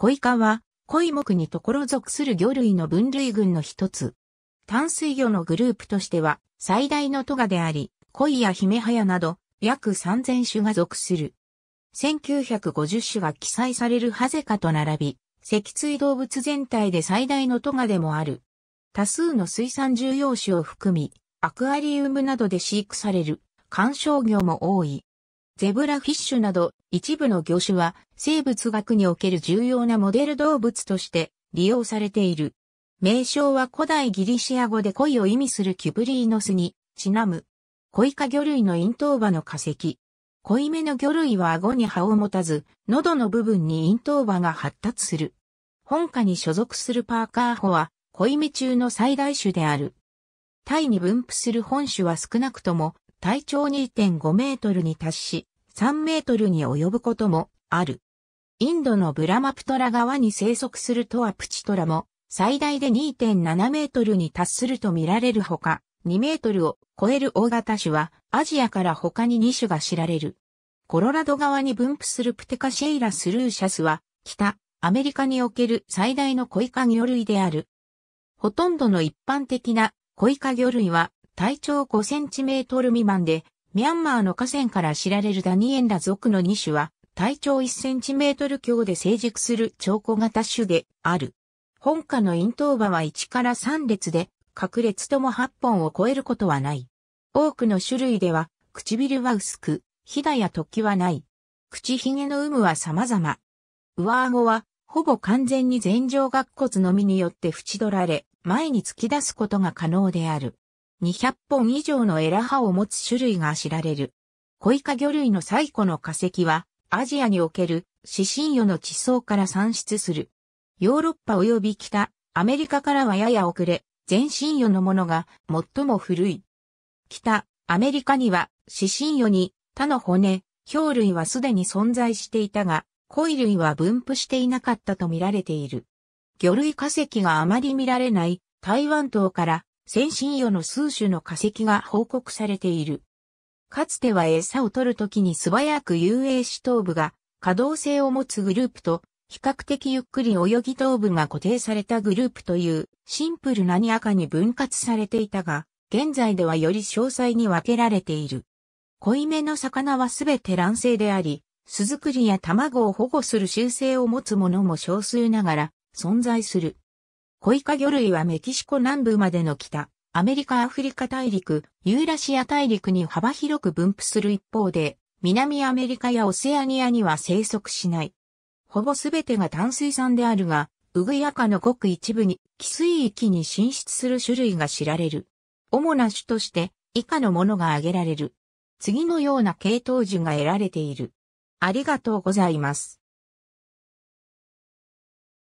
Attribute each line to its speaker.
Speaker 1: コイ科は、コイ目に所属する魚類の分類群の一つ。淡水魚のグループとしては、最大のトガであり、コイやヒメハヤなど、約3000種が属する。1950種が記載されるハゼ科と並び、脊椎動物全体で最大のトガでもある。多数の水産重要種を含み、アクアリウムなどで飼育される、観賞魚も多い。ゼブラフィッシュなど一部の魚種は生物学における重要なモデル動物として利用されている。名称は古代ギリシア語で恋を意味するキュブリーノスにちなむ。コイ科魚類の咽頭葉の化石。濃いめの魚類は顎に葉を持たず、喉の部分に咽頭葉が発達する。本科に所属するパーカーホは、濃いめ中の最大種である。タイに分布する本種は少なくとも、体長2.5メートルに達し、3メートルに及ぶこともある。インドのブラマプトラ川に生息するトアプチトラも、最大で2.7メートルに達すると見られるほか、2メートルを超える大型種は、アジアから他に2種が知られる。コロラド側に分布するプテカシェイラスルーシャスは、北、アメリカにおける最大のコイカ魚類である。ほとんどの一般的なコイカ魚類は体長5センチメートル未満で、ミャンマーの河川から知られるダニエンラ属の2種は体長1センチメートル強で成熟する超小型種である。本下の咽頭葉は1から3列で、各列とも8本を超えることはない。多くの種類では、唇は薄く、ひだや突起はない。口ひげの有無は様々。上顎は、ほぼ完全に前上顎骨のみによって縁取られ、前に突き出すことが可能である。200本以上のエラ葉を持つ種類が知られる。コイカ魚類の最古の化石は、アジアにおける指針魚の地層から産出する。ヨーロッパ及び北、アメリカからはやや遅れ、全身魚のものが最も古い。北、アメリカには指針魚に他の骨、氷類はすでに存在していたが、鯉類は分布していなかったと見られている。魚類化石があまり見られない台湾島から先進魚の数種の化石が報告されている。かつては餌を取るときに素早く遊泳し頭部が可動性を持つグループと比較的ゆっくり泳ぎ頭部が固定されたグループというシンプルなに赤に分割されていたが、現在ではより詳細に分けられている。濃いめの魚はすべて卵生であり、巣作りや卵を保護する習性を持つものも少数ながら存在する。コイカ魚類はメキシコ南部までの北、アメリカ・アフリカ大陸、ユーラシア大陸に幅広く分布する一方で、南アメリカやオセアニアには生息しない。ほぼすべてが淡水産であるが、ウグヤカのごく一部に、寄水域に進出する種類が知られる。主な種として、以下のものが挙げられる。次のような系統樹が得られている。ありがとうございます。